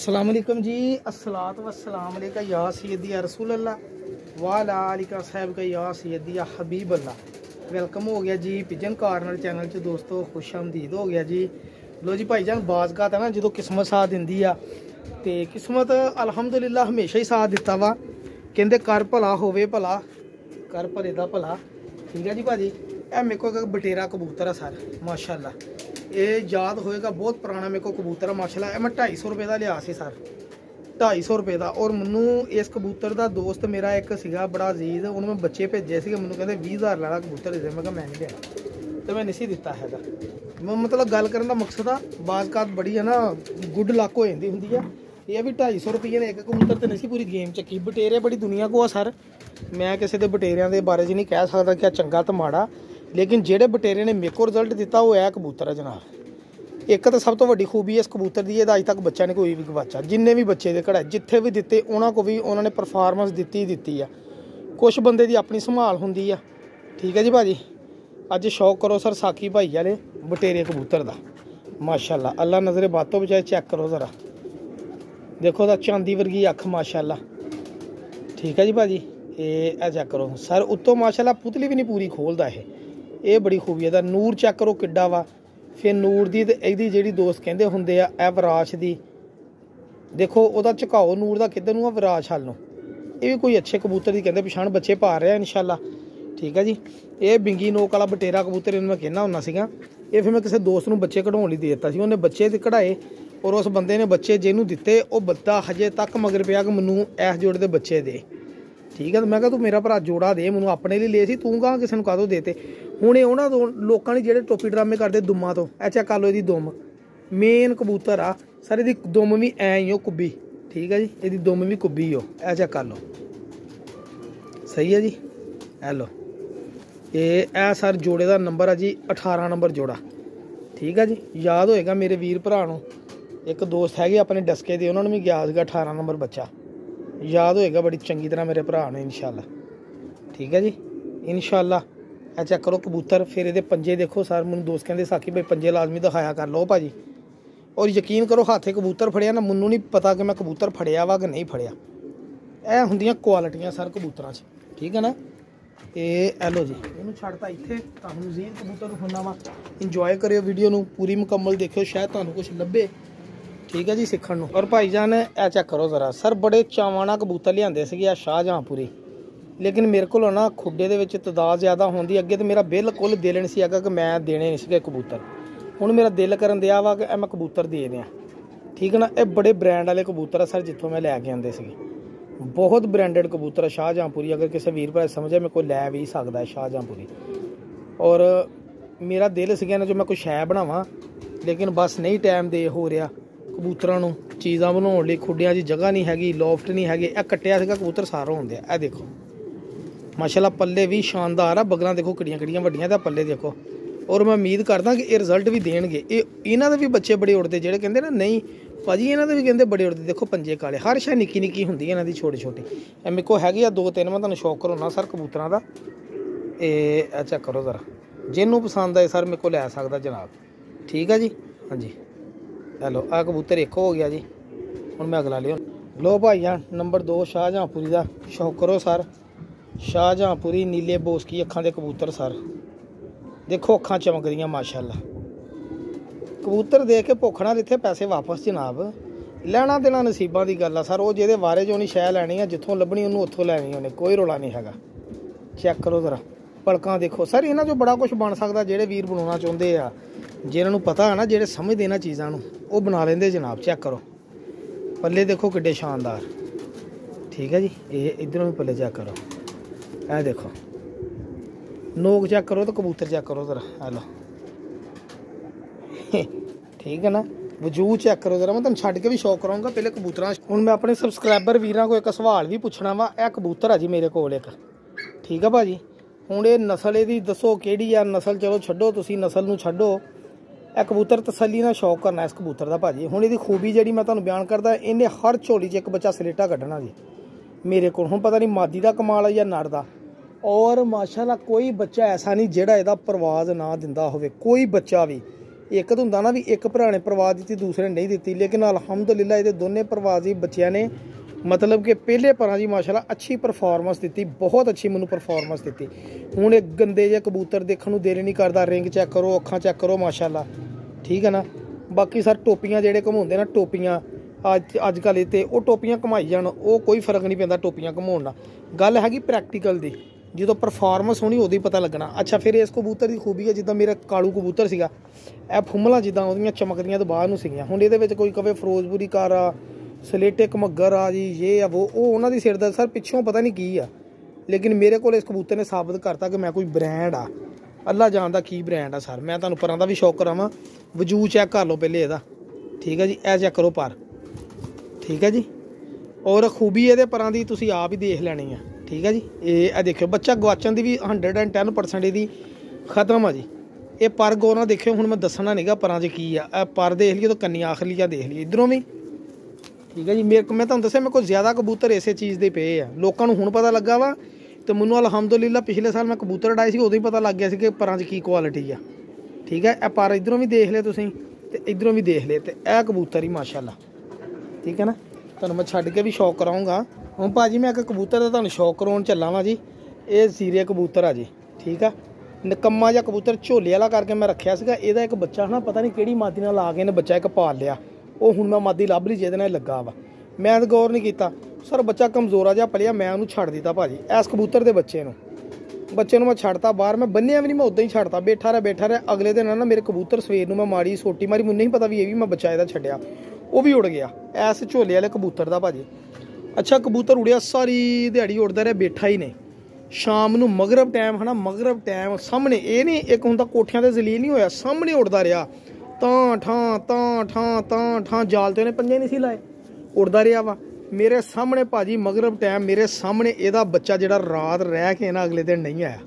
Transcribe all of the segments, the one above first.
असलम जी अस्सलात वस्सलाम अलैका या सैयदी या रसूल अल्लाह वाला अलिका साहब का या सैयदी या हबीब अल्लाह ਵੈਲਕਮ ਹੋ ਗਿਆ ਜੀ ਪਿਜਨ ਕਾਰਨਰ ਚੈਨਲ 'ਚ ਦੋਸਤੋ ਖੁਸ਼ ਆਮਦੀਦ ਹੋ ਗਿਆ ਜੀ ਲੋ ਜੀ ਭਾਈ ਜਾਨ ਬਾਜ਼ਗਾਤ ਹੈ ਨਾ ਜਦੋਂ ਕਿਸਮਤ ਸਾਥ ਦਿੰਦੀ ਆ ਤੇ ਕਿਸਮਤ ਅਲਹਮਦੁਲਿਲਾ ਹਮੇਸ਼ਾ ਹੀ ਸਾਥ ਦਿੱਤਾ ਵਾ ਕਹਿੰਦੇ ਕਰ ਭਲਾ ਹੋਵੇ ਭਲਾ ਕਰ ਭਲੇ ਦਾ ਭਲਾ ਠੀਕ ਹੈ ਜੀ ਭਾਜੀ ਇਹ ਮੇਰੇ ਕੋਲ ਬਟੇਰਾ ਕਬੂਤਰ ਆ ਸਰ, ਮਾਸ਼ਾਅੱਲਾ। ਇਹ ਯਾਦ ਹੋਏਗਾ, ਬਹੁਤ ਪੁਰਾਣਾ ਮੇਰੇ ਕੋਲ ਕਬੂਤਰ ਆ, ਮਾਸ਼ਾਅੱਲਾ। ਇਹ ਮੈਂ 250 ਰੁਪਏ ਦਾ ਲਿਆ ਸੀ ਸਰ। 250 ਰੁਪਏ ਦਾ। ਔਰ ਮੈਨੂੰ ਇਸ ਕਬੂਤਰ ਦਾ ਦੋਸਤ ਮੇਰਾ ਇੱਕ ਸੀਗਾ, ਬੜਾ ਅਜ਼ੀਜ਼। ਉਹਨੂੰ ਮੈਂ ਬੱਚੇ ਭੇਜੇ ਸੀਗੇ, ਮੈਨੂੰ ਕਹਿੰਦੇ 20000 ਲੈਣਾ ਕਬੂਤਰ ਦੇ ਦੇ ਮੈਂ ਕਿਹਾ ਮੈਂ ਨਹੀਂ ਦੇਣਾ ਤੇ ਮੈਂ ਨਹੀਂ ਸੀ ਦਿੱਤਾ ਹੈਗਾ। ਮੈਂ ਮਤਲਬ ਗੱਲ ਕਰਨ ਦਾ ਮਕਸਦ ਆ ਬਾਜ਼ਕਾਤ ਬੜੀ ਹੈ ਨਾ, ਗੁੱਡ ਲੱਕ ਹੋ ਜਾਂਦੀ ਹੁੰਦੀ ਆ। ਇਹ ਵੀ 250 ਰੁਪਏ ਨੇ ਇੱਕ ਕਬੂਤਰ ਤੇ ਨਹੀਂ ਸੀ ਪੂਰੀ ਗੇਮ ਚੱਕੀ। ਬਟੇਰੇ ਬੜੀ ਦੁਨੀਆ ਕੋ ਆ ਸਰ। ਮੈਂ ਕਿਸੇ ਦੇ ਬਟੇਰਿਆਂ ਦੇ ਬਾਰੇ 'ਚ ਨਹੀਂ ਕਹਿ ਸਕਦਾ ਕਿ ਆ ਚੰਗਾ ਤੇ ਮਾੜਾ। ਲੇਕਿਨ ਜਿਹੜੇ ਬਟੇਰੇ ਨੇ ਮੇਕੋ ਰਿਜ਼ਲਟ ਦਿੱਤਾ, ਉਹ ਇਹ ਕਬੂਤਰ ਹੈ ਜਨਾਬ। ਇੱਕ ਤਾਂ ਸਭ ਤੋਂ ਵੱਡੀ ਖੂਬੀ ਇਸ ਕਬੂਤਰ ਦੀ ਇਹਦਾ ਅਜ ਤੱਕ ਬੱਚਾ ਨੇ ਕੋਈ ਵੀ ਗਵਾਚਾ ਜਿੰਨੇ ਵੀ ਬੱਚੇ ਦੇ ਘੜਾ ਜਿੱਥੇ ਵੀ ਦਿੱਤੇ, ਉਹਨਾਂ ਕੋ ਵੀ ਉਹਨਾਂ ਨੇ ਪਰਫਾਰਮੈਂਸ ਦਿੱਤੀ ਹੀ ਦਿੱਤੀ ਆ। ਕੁਝ ਬੰਦੇ ਦੀ ਆਪਣੀ ਸੰਭਾਲ ਹੁੰਦੀ ਆ। ਠੀਕ ਹੈ ਜੀ ਭਾਜੀ? ਅੱਜ ਸ਼ੌਕ ਕਰੋ ਸਰ ਸਾਕੀ ਭਾਈ ਵਾਲੇ, ਬਟੇਰੇ ਕਬੂਤਰ ਦਾ। ਮਾਸ਼ਾਅੱਲਾ, ਅੱਲਾ ਨਜ਼ਰੇ ਬਾਤੋਂ ਬਚਾਏ, ਚੈੱਕ ਕਰੋ ਜ਼ਰਾ। ਦੇਖੋ ਤਾਂ ਚਾਂਦੀ ਵਰਗੀ ਅੱਖ, ਮਾਸ਼ਾਅੱਲਾ। ਠੀਕ ਹੈ ਜੀ ਭਾਜੀ? ਇਹ ਇਹ ਚੈੱਕ ਕਰੋ। ਸਰ, ਉੱਤੋਂ ਮਾਸ਼ਾਅੱਲਾ ਪੁਤਲੀ ਵੀ ਨਹੀਂ ਪੂਰੀ ਖੋਲਦਾ ਇਹ। ਇਹ ਬੜੀ ਖੂਬੀਅਤ ਆ ਨੂਰ ਚੈੱਕ ਕਰੋ ਕਿੱਡਾ ਵਾ। ਫਿਰ ਨੂਰ ਦੀ ਤੇ ਇਹਦੀ ਜਿਹੜੀ ਦੋਸਤ ਕਹਿੰਦੇ ਹੁੰਦੇ ਆ, ਇਹ ਵਿਰਾਸ਼ ਦੀ। ਦੇਖੋ, ਉਹਦਾ ਝੁਕਾਓ ਨੂਰ ਦਾ ਕਿੱਧਰ ਨੂੰ ਆ? ਵਿਰਾਸ਼ ਹੱਲ ਨੂੰ। ਇਹ ਵੀ ਕੋਈ ਅੱਛੇ ਕਬੂਤਰ ਦੀ ਕਹਿੰਦੇ ਪਛਾਣ ਬੱਚੇ ਪਾ ਰਿਹਾ ਇਨਸ਼ਾਅੱਲਾ। ਠੀਕ ਹੈ ਜੀ। ਇਹ ਬਿੰਗੀ ਨੋਕ ਵਾਲਾ ਬਟੇਰਾ ਕਬੂਤਰ ਇਹਨੂੰ ਮੈਂ ਕਹਿਣਾ ਹੁੰਦਾ ਸੀਗਾ। ਇਹ ਫਿਰ ਮੈਂ ਕਿਸੇ ਦੋਸਤ ਨੂੰ ਬੱਚੇ ਕਢਾਉਣ ਲਈ ਦੇ ਦਿੱਤਾ ਸੀ। ਉਹਨੇ ਬੱਚੇ ਤੇ ਕਢਾਏ ਔਰ ਉਸ ਬੰਦੇ ਨੇ ਬੱਚੇ ਜਿਹਨੂੰ ਦਿੱਤੇ, ਉਹ ਬੱਤਾ ਹਜੇ ਤੱਕ ਮਗਰ ਪਿਆ ਕਿ ਮੈਨੂੰ ਇਸ ਜੋੜੇ ਦੇ ਬੱਚੇ ਦੇ। ਠੀਕ ਹੈ ਮੈਂ ਕਿਹਾ ਤੂੰ ਮੇਰਾ ਭਰਾ ਜੋੜਾ ਦੇ, ਮੈਨੂੰ ਆਪਣੇ ਲਈ ਲਏ ਸੀ, ਤੂੰ ਕਹਾਂ ਕਿਸੇ ਨੂੰ ਕਾਹਦੋਂ ਦੇਤੇ? ਹੁਣ ਇਹ ਉਹਨਾਂ ਤੋਂ, ਲੋਕਾਂ ਨੇ ਜਿਹੜੇ ਟੋਪੀ ਡਰਾਮੇ ਕਰਦੇ ਦੁੰਮਾਂ ਤੋਂ ਐ ਚੈੱਕ ਕਰ ਲਓ ਇਹਦੀ ਦੁੰਮ। ਮੇਨ ਕਬੂਤਰ ਆ, ਸਰ ਇਹਦੀ ਦੁੰਮ ਵੀ ਐ ਹੀ ਉਹ ਕੁੱਬੀ। ਠੀਕ ਹੈ ਜੀ, ਇਹਦੀ ਦੁੰਮ ਵੀ ਕੁੱਬੀ ਹੋ ਐ ਚੈੱਕ ਕਰ ਲਓ। ਸਹੀ ਹੈ ਜੀ? ਐ ਲਓ। ਇਹ ਐ ਸਰ ਜੋੜੇ ਦਾ ਨੰਬਰ ਆ ਜੀ 18 ਨੰਬਰ ਜੋੜਾ। ਠੀਕ ਹੈ ਜੀ, ਯਾਦ ਹੋਏਗਾ ਮੇਰੇ ਵੀਰ ਭਰਾ ਨੂੰ। ਇੱਕ ਦੋਸਤ ਹੈਗੇ ਆਪਣੇ ਡਸਕੇ ਦੇ, ਉਹਨਾਂ ਨੂੰ ਵੀ ਗਿਆ ਸੀਗਾ 18 ਨੰਬਰ ਬੱਚਾ। ਯਾਦ ਹੋਏਗਾ, ਬੜੀ ਚੰਗੀ ਤਰ੍ਹਾਂ ਮੇਰੇ ਭਰਾ ਨੂੰ, ਇਨਸ਼ਾਅੱਲਾ। ਠੀਕ ਹੈ ਜੀ? ਇਨਸ਼ਾਅੱਲਾ, ਇਹ ਚੈੱਕ ਕਰੋ ਕਬੂਤਰ, ਫਿਰ ਇਹਦੇ ਪੰਜੇ ਦੇਖੋ ਸਰ, ਮੈਨੂੰ ਦੋਸਤ ਕਹਿੰਦੇ ਸਾਕੀ ਭਾਈ, ਪੰਜੇ ਲਾਜ਼ਮੀ ਦਿਖਾਇਆ ਕਰ ਲਓ ਭਾਜੀ। ਔਰ ਯਕੀਨ ਕਰੋ ਹੱਥੇ ਕਬੂਤਰ ਫੜਿਆ ਨਾ, ਮੈਨੂੰ ਨਹੀਂ ਪਤਾ ਕਿ ਮੈਂ ਕਬੂਤਰ ਫੜਿਆ ਵਾ ਕਿ ਨਹੀਂ ਫੜਿਆ। ਇਹ ਹੁੰਦੀਆਂ ਕੁਆਲਿਟੀਆਂ ਸਰ ਕਬੂਤਰਾਂ 'ਚ। ਠੀਕ ਹੈ ਨਾ? ਇਹ ਐ ਲੋ ਜੀ, ਇਹਨੂੰ ਛੱਡਤਾ ਇੱਥੇ, ਤੁਹਾਨੂੰ ਮਜ਼ੀਦ ਕਬੂਤਰ ਦਿਖਾਉਣਾ ਵਾ। ਇੰਜੋਏ ਕਰਿਓ ਵੀਡੀਓ ਨੂੰ, ਪੂਰੀ ਮੁਕੰਮਲ ਦੇਖਿਓ, ਸ਼ਾਇਦ ਤੁਹਾਨੂੰ ਕੁਝ ਲੱਭੇ। ਠੀਕ ਹੈ ਜੀ, ਸਿੱਖਣ ਨੂੰ। ਔਰ ਭਾਈਜਾਨ ਇਹ ਚੈੱਕ ਕਰੋ ਜ਼ਰਾ। ਸਰ, ਬੜੇ ਚਾਵਾਂ ਨਾਲ ਕਬੂਤਰ ਲਿਆਂਦੇ ਸੀਗੇ ਆ ਸ਼ਾਹਜਹਾਂਪੁਰੀ। ਲੇਕਿਨ ਮੇਰੇ ਕੋਲ ਨਾ ਖੁੱਡੇ ਦੇ ਵਿੱਚ ਤਦਾਦ ਜ਼ਿਆਦਾ ਹੁੰਦੀ ਅੱਗੇ ਤੇ ਮੇਰਾ ਬਿਲਕੁਲ ਦਿਲ ਨਹੀਂ ਸੀ ਹੈਗਾ ਕਿ ਮੈਂ ਦੇਣੇ ਨਹੀਂ ਸੀਗੇ ਕਬੂਤਰ। ਹੁਣ ਮੇਰਾ ਦਿਲ ਕਰਨ ਦਿਆ ਵਾ ਕਿ ਇਹ ਮੈਂ ਕਬੂਤਰ ਦੇ ਦਿਆਂ। ਠੀਕ ਹੈ ਨਾ? ਇਹ ਬੜੇ ਬ੍ਰਾਂਡ ਵਾਲੇ ਕਬੂਤਰ ਆ ਸਰ, ਜਿੱਥੋਂ ਮੈਂ ਲੈ ਕੇ ਆਂਦੇ ਸੀਗੇ। ਬਹੁਤ ਬ੍ਰਾਂਡਡ ਕਬੂਤਰ ਆ ਸ਼ਾਹਜਹਾਂਪੁਰੀ। ਅਗਰ ਕਿਸੇ ਵੀਰ ਭਰਾ ਸਮਝੇ ਮੈਂ ਕੋਈ ਲੈ ਵੀ ਸਕਦਾ ਹੈ ਸ਼ਾਹਜਹਾਂਪੁਰੀ। ਔਰ ਮੇਰਾ ਦਿਲ ਸੀਗਾ ਨਾ ਜੋ ਮੈਂ ਕੋਈ ਸ਼ੈ ਬਣਾਵਾਂ, ਲੇਕਿਨ ਬਸ ਨਹੀਂ ਟਾਈਮ ਦੇ ਹੋ ਰਿਹਾ। ਕਬੂਤਰਾਂ ਨੂੰ, ਚੀਜ਼ਾਂ ਬਣਾਉਣ ਲਈ ਖੁੱਡਿਆਂ 'ਚ ਜਗ੍ਹਾ ਨਹੀਂ ਹੈਗੀ ਲੋਫਟ ਨਹੀਂ ਹੈਗੇ, ਇਹ ਕੱਟਿਆ ਸੀਗਾ ਕਬੂਤਰ ਸਾਰਾ ਹੁੰਦੇ ਆ, ਇਹ ਦੇਖੋ। ਮਾਸ਼ਾਅੱਲਾ ਪੱਲੇ ਵੀ ਸ਼ਾਨਦਾਰ ਆ, ਬਗਲਾਂ ਦੇਖੋ ਕਿੜੀਆਂ ਕਿੜੀਆਂ ਵੱਡੀਆਂ ਦਾ ਪੱਲੇ ਦੇਖੋ। ਔਰ ਮੈਂ ਉਮੀਦ ਕਰਦਾ ਕਿ ਇਹ ਰਿਜ਼ਲਟ ਵੀ ਦੇਣਗੇ। ਇਹ, ਇਹਨਾਂ ਦੇ ਵੀ ਬੱਚੇ ਬੜੇ ਉੜਦੇ, ਜਿਹੜੇ ਕਹਿੰਦੇ ਨਾ, ਨਹੀਂ, ਭਾਜੀ ਇਹਨਾਂ ਦੇ ਵੀ ਕਹਿੰਦੇ ਬੜੇ ਉੜਦੇ, ਦੇਖੋ ਪੰਜੇ ਕਾਲੇ, ਹਰ ਸ਼ਾ ਨਿੱਕੀ ਨਿੱਕੀ ਹੁੰਦੀ ਹੈ ਇਹਨਾਂ ਦੀ ਛੋਟੀ ਛੋਟੀ। ਇਹ ਮੇਰੇ ਕੋ ਹੈਗੀ ਆ ਦੋ ਤਿੰਨ, ਮੈਂ ਤੁਹਾਨੂੰ ਸ਼ੌਕ ਕਰਾਉਣਾ ਸਰ ਕਬੂਤਰਾਂ ਦਾ। ਇਹ ਇਹ ਚੈੱਕ ਕਰੋ ਜ਼ਰਾ। ਜਿਹਨੂੰ ਪਸੰਦ ਆਏ ਸਰ ਮੇਰੇ ਕੋ ਲੈ ਸਕਦਾ ਜਨਾਬ। ਠੀਕ ਆ ਜੀ? ਹਾਂਜੀ। ਹੈਲੋ ਆ ਕਬੂਤਰ ਇੱਕ ਹੋ ਗਿਆ ਜੀ। ਹੁਣ ਮੈਂ ਅਗਲਾ ਲਿਓ ਲੋ ਭਾਈਆਂ ਨੰਬਰ 2 ਸ਼ਾਹਜਹਾਂਪੁਰੀ ਦਾ। ਸ਼ੌਕ ਕਰੋ ਸਰ। ਸ਼ਾਹਜਹਾਂਪੁਰੀ ਨੀਲੇ ਬੋਸਕੀ ਅੱਖਾਂ ਦੇ ਕਬੂਤਰ ਸਰ। ਦੇਖੋ ਅੱਖਾਂ ਚਮਕਦੀਆਂ, ਮਾਸ਼ਾਅੱਲਾ। ਕਬੂਤਰ ਦੇ ਕੇ ਭੁੱਖਣਾ ਨਾਲ ਇੱਥੇ ਪੈਸੇ ਵਾਪਸ ਜਨਾਬ। ਲੈਣਾ ਦੇਣਾ ਨਸੀਬਾਂ ਦੀ ਗੱਲ ਆ ਸਰ। ਉਹ ਜਿਹਦੇ ਬਾਰੇ ਜੋ ਨਹੀਂ ਸ਼ੈ ਲੈਣੀ ਆ, ਜਿੱਥੋਂ ਲੱਭਣੀ ਉਹਨੂੰ ਉੱਥੋਂ ਲੈਣੀ ਉਹਨੇ। ਕੋਈ ਰੋਲਾ ਨਹੀਂ ਹੈਗਾ। ਚੈੱਕ ਕਰੋ ਜ਼ਰਾ। ਪਲਕਾਂ ਦੇਖੋ। ਸਰ ਇਹਨਾਂ 'ਚੋਂ ਬੜਾ ਕੁਝ ਬਣ ਸਕਦਾ ਜਿਹੜੇ ਵੀਰ ਬਣਾਉਣਾ ਚਾਹੁੰਦੇ ਆ। ਜਿਹਨਾਂ ਨੂੰ ਪਤਾ ਹੈ ਨਾ, ਜਿਹੜੇ ਸਮਝਦੇ ਨਾ ਚੀਜ਼ਾਂ ਨੂੰ, ਉਹ ਬਣਾ ਲੈਂਦੇ ਜਨਾਬ ਚੈੱਕ ਕਰੋ। ਪੱਲੇ ਦੇਖੋ ਕਿੱਡੇ ਸ਼ਾਨਦਾਰ। ਠੀਕ ਹੈ ਜੀ? ਇਹ ਇਧਰੋਂ ਵੀ ਪੱਲੇ ਚੈੱਕ ਕਰੋ। ਇਹ ਦੇਖੋ। ਨੋਕ ਚੈੱਕ ਕਰੋ ਤੇ ਕਬੂਤਰ ਚੈੱਕ ਕਰੋ ਜ਼ਰਾ, ਆ ਲਓ। ਠੀਕ ਹੈ ਨਾ? ਵਜੂਦ ਚੈੱਕ ਕਰੋ ਜ਼ਰਾ। ਮੈਂ ਤੁਹਾਨੂੰ ਛੱਡ ਕੇ ਵੀ ਸ਼ੌਕ ਕਰਾਂਗਾ ਪਹਿਲੇ ਕਬੂਤਰਾਂ ਹੁਣ ਮੈਂ ਆਪਣੇ ਸਬਸਕ੍ਰਾਈਬਰ ਵੀਰਾਂ ਕੋਲ ਇੱਕ ਸਵਾਲ ਵੀ ਪੁੱਛਣਾ ਵਾ। ਇਹ ਕਬੂਤਰ ਆ ਜੀ ਮੇਰੇ ਕੋਲ ਇੱਕ। ਠੀਕ ਆ ਭਾਜੀ? ਹੁਣ ਇਹ ਨਸਲ ਇਹਦੀ ਦੱਸੋ ਕਿਹੜੀ ਆ? ਨਸਲ ਚਲੋ ਛੱਡੋ, ਤੁਸੀਂ ਨਸਲ ਨੂੰ ਛੱਡੋ। ਇਹ ਕਬੂਤਰ ਤਸੱਲੀ ਨਾਲ ਸ਼ੌਕ ਕਰਨਾ ਇਸ ਕਬੂਤਰ ਦਾ ਭਾਜੀ। ਹੁਣ ਇਹਦੀ ਖੂਬੀ ਜਿਹੜੀ ਮੈਂ ਤੁਹਾਨੂੰ ਬਿਆਨ ਕਰਦਾ, ਇਹਨੇ ਹਰ ਝੋਲੀ 'ਚ ਇੱਕ ਬੱਚਾ ਸਲੇਟਾ ਕੱਢਣਾ ਜੀ। ਮੇਰੇ ਕੋਲ ਹੁਣ ਪਤਾ ਨਹੀਂ ਮਾਦੀ ਦਾ ਕਮਾਲ ਆ ਜਾਂ ਨਰ ਦਾ। ਔਰ ਮਾਸ਼ਾਅੱਲਾ ਕੋਈ ਬੱਚਾ ਐਸਾ ਨਹੀਂ ਜਿਹੜਾ ਇਹਦਾ ਪਰਵਾਜ਼ ਨਾ ਦਿੰਦਾ ਹੋਵੇ। ਕੋਈ ਬੱਚਾ ਵੀ। ਇੱਕ ਤਾਂ ਹੁੰਦਾ ਨਾ ਵੀ ਇੱਕ ਭਰਾ ਨੇ ਪਰਵਾਜ਼ ਦਿੱਤੀ, ਦੂਸਰੇ ਨੇ ਨਹੀਂ ਦਿੱਤੀ। ਲੇਕਿਨ ਅਲਹਮਦੁਲਿਲਾ ਇਹਦੇ ਦੋਨੇ ਪ੍ਰਵਾਜ਼ੀ ਬੱਚਿਆਂ ਨੇ ਮਤਲਬ ਕਿ ਪਹਿਲੇ ਪਰਾਂ ਜੀ ਮਾਸ਼ਾਅੱਲਾ ਅੱਛੀ ਪਰਫਾਰਮੈਂਸ ਦਿੱਤੀ, ਬਹੁਤ ਅੱਛੀ ਮੈਨੂੰ ਪਰਫਾਰਮੈਂਸ ਦਿੱਤੀ। ਹੁਣ ਇਹ ਗੰਦੇ ਜਿਹੇ ਕਬੂਤਰ ਦੇਖਣ ਨੂੰ ਦਿਲ ਨਹੀਂ ਕਰਦਾ ਰਿੰਗ ਚੈੱਕ ਕਰੋ, ਅੱਖਾਂ ਚੈੱਕ ਕਰੋ, ਮਾਸ਼ਾਅੱਲਾ। ਠੀਕ ਹੈ ਨਾ? ਬਾਕੀ ਸਰ ਟੋਪੀਆਂ ਜਿਹੜੇ ਘਮਾਉਂਦੇ ਨਾ, ਟੋਪੀਆਂ, ਅੱਜ ਅੱਜ ਕੱਲ੍ਹ ਤੇ ਉਹ ਟੋਪੀਆਂ ਘਮਾਈ ਜਾਣ, ਉਹ ਕੋਈ ਫ਼ਰਕ ਨਹੀਂ ਪੈਂਦਾ ਟੋਪੀਆਂ ਘਮਾਉਣ ਨਾਲ ਗੱਲ ਹੈਗੀ ਪ੍ਰੈਕਟੀਕਲ ਦੀ। ਜਦੋਂ ਪਰਫਾਰਮੈਂਸ ਹੋਣੀ, ਉਹਦੀ ਪਤਾ ਲੱਗਣਾ। ਅੱਛਾ, ਫਿਰ ਇਸ ਕਬੂਤਰ ਦੀ ਖੂਬੀ ਹੈ, ਜਿੱਦਾਂ ਮੇਰਾ ਕਾਲੂ ਕਬੂਤਰ ਸੀਗਾ। ਇਹ ਫੁੰਮਲਾਂ ਜਿੱਦਾਂ ਉਹਦੀਆਂ ਚਮਕਦੀਆਂ ਤੋਂ ਬਾਹਰ ਨੂੰ ਸੀਗੀਆਂ। ਹੁਣ ਇਹਦੇ ਵਿੱਚ ਕੋਈ ਕਵੇ ਫਿਰੋਜ਼ਪੁਰੀ ਕਾਰ ਆ ਸਲੇਟੇ ਕਮੱਗਰ ਆ ਜੀ ਇਹ ਆ ਉਹ ਉਹ ਉਹਨਾਂ ਦੀ ਸਿਰ ਦਾ ਸਰ ਪਿੱਛੋਂ ਪਤਾ ਨਹੀਂ ਕੀ ਆ। ਲੇਕਿਨ ਮੇਰੇ ਕੋਲ ਇਸ ਕਬੂਤਰ ਨੇ ਸਾਬਤ ਕਰਤਾ ਕਿ ਮੈਂ ਕੋਈ ਬ੍ਰਾਂਡ ਆ। ਅੱਲਾ ਜਾਣਦਾ ਕੀ ਬ੍ਰਾਂਡ ਆ ਸਰ। ਮੈਂ ਤੁਹਾਨੂੰ ਪਰਾਂ ਦਾ ਵੀ ਸ਼ੌਕ ਕਰਾਵਾਂ। ਵਜੂਦ ਚੈੱਕ ਕਰ ਲਓ ਪਹਿਲੇ ਇਹਦਾ। ਠੀਕ ਹੈ ਜੀ? ਇਹ ਚੈੱਕ ਕਰੋ ਪਰ। ਠੀਕ ਹੈ ਜੀ? ਔਰ ਖੂਬੀ ਇਹਦੇ ਪਰਾਂ ਦੀ ਤੁਸੀਂ ਆਪ ਹੀ ਦੇਖ ਲੈਣੀ ਆ। ਠੀਕ ਹੈ ਜੀ? ਇਹ ਇਹ ਦੇਖਿਓ, ਬੱਚਾ ਗਵਾਚਣ ਦੀ ਵੀ 110% ਇਹਦੀ ਖਤਮ ਆ ਜੀ। ਇਹ ਪਰ ਗੋਨਾ ਦੇਖਿਓ, ਹੁਣ ਮੈਂ ਦੱਸਣਾ ਨਹੀਂਗਾ ਪਰਾਂ 'ਚ ਕੀ ਆ। ਇਹ ਪਰ ਦੇਖ ਲਈਏ ਤਾਂ ਕੰਨੀ ਆਖਰਲੀਆਂ ਦੇਖ ਲਈਏ। ਇਧਰੋਂ ਵੀ ਠੀਕ ਹੈ ਜੀ, ਮੇਰੇ ਕੋਲ ਮੈਂ ਤੁਹਾਨੂੰ ਦੱਸਿਆ, ਮੇਰੇ ਕੋਲ ਜ਼ਿਆਦਾ ਕਬੂਤਰ ਇਸੇ ਚੀਜ਼ ਦੇ ਪਏ ਆ। ਲੋਕਾਂ ਨੂੰ ਹੁਣ ਪਤਾ ਲੱਗਾ ਵਾ ਤੇ ਮੈਨੂੰ ਅਲਹਮਦੁਲਿਲਾ ਪਿਛਲੇ ਸਾਲ ਮੈਂ ਕਬੂਤਰ ਉਡਾਏ ਸੀ, ਉਦੋਂ ਹੀ ਪਤਾ ਲੱਗ ਗਿਆ ਸੀ ਕਿ ਪਰਾਂ 'ਚ ਕੀ ਕੁਆਲਿਟੀ ਆ। ਠੀਕ ਹੈ, ਇਹ ਪਰ ਇਧਰੋਂ ਵੀ ਦੇਖ ਲਿਆ ਤੁਸੀਂ ਤੇ ਇਧਰੋਂ ਵੀ ਦੇਖ ਲਿਆ ਤੇ ਇਹ ਕਬੂਤਰ ਹੀ ਮਾਸ਼ਾਅੱਲਾ। ਠੀਕ ਹੈ ਨਾ? ਤੁਹਾਨੂੰ ਮੈਂ ਛੱਡ ਕੇ ਵੀ ਸ਼ੌਕ ਕਰਾਉਂਗਾ। ਹੁਣ ਭਾਜੀ, ਮੈਂ ਇੱਕ ਕਬੂਤਰ ਦਾ ਤੁਹਾਨੂੰ ਸ਼ੌਕ ਕਰਾਉਣ ਚੱਲਾ ਵਾਂ ਜੀ। ਇਹ ਸੀਰੀਆ ਕਬੂਤਰ ਆ ਜੀ। ਠੀਕ ਆ? ਨਿਕੰਮਾ ਜਿਹਾ ਕਬੂਤਰ ਝੋਲੇ ਵਾਲਾ ਕਰਕੇ ਮੈਂ ਰੱਖਿਆ ਸੀਗਾ। ਇਹਦਾ ਇੱਕ ਬੱਚਾ ਹਨਾ, ਪਤਾ ਨਹੀਂ ਕਿਹੜੀ ਮਾਦੀ ਨਾਲ ਲਾ ਕੇ ਇਹਨੇ ਬੱਚਾ ਇੱਕ ਪਾਲ ਲਿਆ। ਉਹ ਹੁਣ ਮੈਂ ਮਾਦੀ ਲੱਭ ਲਈ ਜਿਹਦੇ ਨਾਲ ਲੱਗਾ ਵਾ। ਮੈਂ ਤਾਂ ਗੌਰ ਨਹੀਂ ਕੀਤਾ। ਸਰ, ਬੱਚਾ ਕਮਜ਼ੋਰ ਆ ਜਿਹਾ ਪਲਿਆ ਮੈਂ ਉਹਨੂੰ ਛੱਡ ਦਿੱਤਾ ਭਾਜੀ। ਐਸ ਕਬੂਤਰ ਦੇ ਬੱਚੇ ਨੂੰ। ਬੱਚੇ ਨੂੰ ਮੈਂ ਛੱਡਤਾ ਬਾਹਰ। ਮੈਂ ਬੰਨਿਆ ਵੀ ਨਹੀਂ, ਮੈਂ ਉਦਾਂ ਹੀ ਛੱਡਤਾ। ਬੈਠਾ ਰਿਹਾ ਬੈਠਾ ਰਿਹਾ। ਅਗਲੇ ਦਿਨ ਨਾ ਮੇਰੇ ਕਬੂਤਰ ਸਵੇਰ ਨੂੰ ਮੈਂ ਮਾੜੀ ਸੋਟੀ ਮਾਰੀ। ਮੈਨੂੰ ਨਹੀਂ ਪਤਾ ਵੀ ਇਹ ਵੀ ਮੈਂ ਬੱਚਾ ਇਹਦਾ ਛੱਡਿਆ। ਉਹ ਵੀ ਉੜ ਗਿਆ। ਐਸ ਝੋਲੇ ਵਾਲੇ ਕਬੂਤਰ ਦਾ ਭਾਜੀ। ਅੱਛਾ, ਕਬੂਤਰ ਉੜਿਆ। ਸਾਰੀ ਦਿਹਾੜੀ ਉੜਦਾ ਰਿਹਾ, ਬੈਠਾ ਹੀ ਨੇ ਸ਼ਾਮ ਨੂੰ ਮਗਰਬ ਟਾਈਮ ਹਨਾ, ਮਗਰਬ ਟਾਈਮ ਸਾਹਮਣੇ। ਇਹ ਨਹੀਂ, ਇੱਕ ਹੁੰਦਾ ਕੋਠਿਆਂ ਤੇ ਜ਼ਲੀਲ ਨਹੀਂ ਹੋਇਆ। ਸਾਹਮਣੇ ਉੜਦਾ ਰਿਹਾ। ਤਾਂ ਠਾਂ ਤਾਂ ਠਾਂ ਤਾਂ ਠਾਂ ਜਾਲ ਤੇ ਉਹਨੇ ਪੰਜੇ ਨਹੀਂ ਸੀ ਲਾਏ। ਉੜਦਾ ਰਿਹਾ ਵਾ। ਮੇਰੇ ਸਾਹਮਣੇ ਭਾਜੀ ਮਗਰਬ ਟਾਈਮ ਮੇਰੇ ਸਾਹਮਣੇ ਇਹਦਾ ਬੱਚਾ ਜਿਹੜਾ ਰਾਤ ਰਹਿ ਕੇ ਨਾ ਅਗਲੇ ਦਿਨ ਨਹੀਂ ਆਇਆ।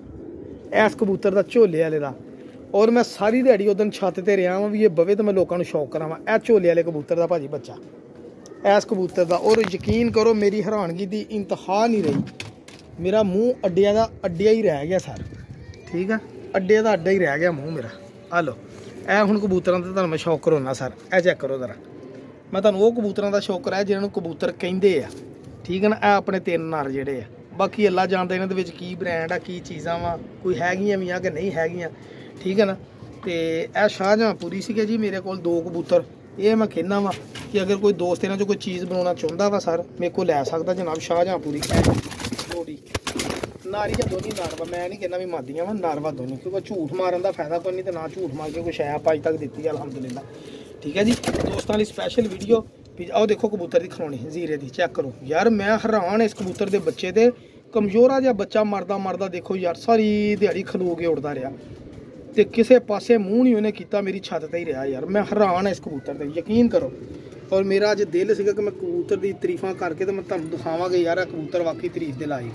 ਐਸ ਕਬੂਤਰ ਦਾ ਝੋਲੇ ਵਾਲੇ ਦਾ। ਔਰ ਮੈਂ ਸਾਰੀ ਦਿਹਾੜੀ ਉਦੋਂ ਛੱਤ ਤੇ ਰਿਹਾ ਵਾਂ ਵੀ ਇਹ ਬਵੇ ਤਾਂ ਮੈਂ ਲੋਕਾਂ ਨੂੰ ਸ਼ੌਕ ਕਰਾਵਾਂ। ਇਹ ਝੋਲੇ ਵਾਲੇ ਕਬੂਤਰ ਦਾ ਭਾਜੀ ਬੱਚਾ। ਐਸ ਕਬੂਤਰ ਦਾ। ਔਰ ਯਕੀਨ ਕਰੋ, ਮੇਰੀ ਹੈਰਾਨਗੀ ਦੀ ਇੰਤਹਾ ਨਹੀਂ ਰਹੀ। ਮੇਰਾ ਮੂੰਹ ਅੱਡਿਆਂ ਦਾ ਅੱਡਿਆ ਹੀ ਰਹਿ ਗਿਆ, ਸਰ। ਠੀਕ ਆ? ਅੱਡੇ ਦਾ ਅੱਡਾ ਹੀ ਰਹਿ ਗਿਆ ਮੂੰਹ ਮੇਰਾ। ਆ ਲੋ ਇਹ ਹੁਣ ਕਬੂਤਰਾਂ ਦਾ ਤੁਹਾਨੂੰ ਮੈਂ ਸ਼ੌਕ ਕਰਾਉਣਾ ਸਰ ਇਹ ਚੈੱਕ ਕਰੋ ਜ਼ਰਾ। ਮੈਂ ਤੁਹਾਨੂੰ ਉਹ ਕਬੂਤਰਾਂ ਦਾ ਸ਼ੌਕ ਕਰਾਇਆ ਜਿਹਨਾਂ ਨੂੰ ਕਬੂਤਰ ਕਹਿੰਦੇ ਆ। ਠੀਕ ਹੈ ਨਾ ਇਹ ਆਪਣੇ ਤਿੰਨ ਨਰ ਜਿਹੜੇ ਆ। ਬਾਕੀ ਅੱਲਾ ਜਾਣਦਾ ਇਹਨਾਂ ਦੇ ਵਿੱਚ ਕੀ ਬ੍ਰਾਂਡ ਆ, ਕੀ ਚੀਜ਼ਾਂ ਵਾ, ਕੋਈ ਹੈਗੀਆਂ ਵੀ ਆ ਕਿ ਨਹੀਂ ਹੈਗੀਆਂ। ਠੀਕ ਹੈ ਨਾ, ਤੇ ਇਹ ਸ਼ਾਹਜਹਾਂ ਪੂਰੀ ਸੀਗੇ ਜੀ ਮੇਰੇ ਕੋਲ ਦੋ ਕਬੂਤਰ। ਇਹ ਮੈਂ ਕਹਿੰਦਾ ਵਾ ਕਿ ਅਗਰ ਕੋਈ ਦੋਸਤ ਇਹਨਾਂ ਚੋਂ ਕੋਈ ਚੀਜ਼ ਬਣਾਉਣਾ ਚਾਹੁੰਦਾ ਵਾ ਸਰ, ਮੇਰੇ ਕੋਲ ਲੈ ਸਕਦਾ ਜਨਾਬ ਸ਼ਾਹਜਹਾਂ ਪੂਰੀ ਨਾਰੀ ਜਾਂ ਦੋਨੀ ਨਾਰਵਾ, ਮੈਂ ਨਹੀਂ ਕਹਿੰਦਾ ਵੀ ਮਾਦੀਆਂ ਵਾ, ਨਾਰਵਾ ਦੋਨੀ, ਕਿਉਂਕਿ ਝੂਠ ਮਾਰਨ ਦਾ ਫਾਇਦਾ ਕੋਈ ਨਹੀਂ ਤੇ ਨਾ ਝੂਠ ਮਾਰ ਕੇ ਕੋਈ ਸ਼ੈ ਆਪਾਂ ਅੱਜ ਤੱਕ ਦਿੱਤੀ ਆ, ਅਲਹਮਦੁਲਿਲਾ। ਠੀਕ ਹੈ ਜੀ? ਦੋਸਤਾਂ ਲਈ ਸਪੈਸ਼ਲ ਵੀਡੀਓ ਵੀ ਆਓ ਦੇਖੋ ਕਬੂਤਰ ਦੀ ਖਲੋਣੀ ਜ਼ੀਰੇ ਦੀ ਚੈੱਕ ਕਰੋ। ਯਾਰ ਮੈਂ ਹੈਰਾਨ ਇਸ ਕਬੂਤਰ ਦੇ ਬੱਚੇ ਦੇ ਕਮਜ਼ੋਰਾ ਜਿਹਾ ਬੱਚਾ ਮਰਦਾ ਮਰਦਾ ਦੇਖੋ ਯਾਰ, ਸਾਰੀ ਦਿਹਾੜੀ ਖਲੋ ਕੇ ਉੜਦਾ ਰਿਹਾ। ਤੇ ਕਿਸੇ ਪਾਸੇ ਮੂੰਹ ਨਹੀਂ ਉਹਨੇ ਕੀਤਾ, ਮੇਰੀ ਛੱਤ ਤੇ ਹੀ ਰਿਹਾ ਯਾਰ। ਮੈਂ ਹੈਰਾਨ ਇਸ ਕਬੂਤਰ ਤੇ, ਯਕੀਨ ਕਰੋ। ਔਰ ਮੇਰਾ ਅੱਜ ਦਿਲ ਸੀਗਾ ਕਿ ਮੈਂ ਕਬੂਤਰ ਦੀ ਤਾਰੀਫਾਂ ਕਰਕੇ ਤੇ ਮੈਂ ਤੁਹਾਨੂੰ ਦਿਖਾਵਾਂਗਾ ਯਾਰ ਇਹ ਕਬੂਤਰ ਵਾਕਈ ਤਾਰੀਫ ਦੇ ਲਾਇਕ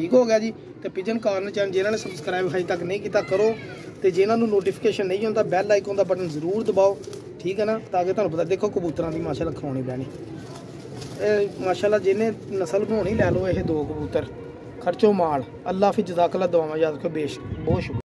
ਠੀਕ ਹੋ ਗਿਆ ਜੀ ਤੇ ਪਿਜਨ ਕਾਰਨ ਚੈਨਲ ਜਿਹਨਾਂ ਨੇ ਸਬਸਕ੍ਰਾਈਬ ਹਜੇ ਤੱਕ ਨਹੀਂ ਕੀਤਾ ਕਰੋ ਤੇ ਜਿਨ੍ਹਾਂ ਨੂੰ ਨੋਟੀਫਿਕੇਸ਼ਨ ਨਹੀਂ ਹੁੰਦਾ ਬੈਲ ਆਈਕਨ ਦਾ ਬਟਨ ਜ਼ਰੂਰ ਦਬਾਓ, ਠੀਕ ਹੈ ਨਾ? ਤਾਂ ਕਿ ਤੁਹਾਨੂੰ ਪਤਾ, ਦੇਖੋ ਕਬੂਤਰਾਂ ਦੀ ਮਾਸ਼ਾਅੱਲਾ ਖਾਉਣੀ ਪੈਣੀ ਇਹ ਮਾਸ਼ਾਅੱਲਾ ਜਿਹਨੇ ਨਸਲ ਬਣਾਉਣੀ ਲੈ ਲਓ ਇਹ ਦੋ ਕਬੂਤਰ। ਖਰਚੋ ਮਾਲ। ਅੱਲਾ ਫਿਰ ਜਜ਼ਾਕੱਲਾ ਦੁਆਵਾਂ ਯਾਦ ਰੱਖੋ ਬੇਸ਼ ਬਹੁਤ ਸ਼ੁਕਰ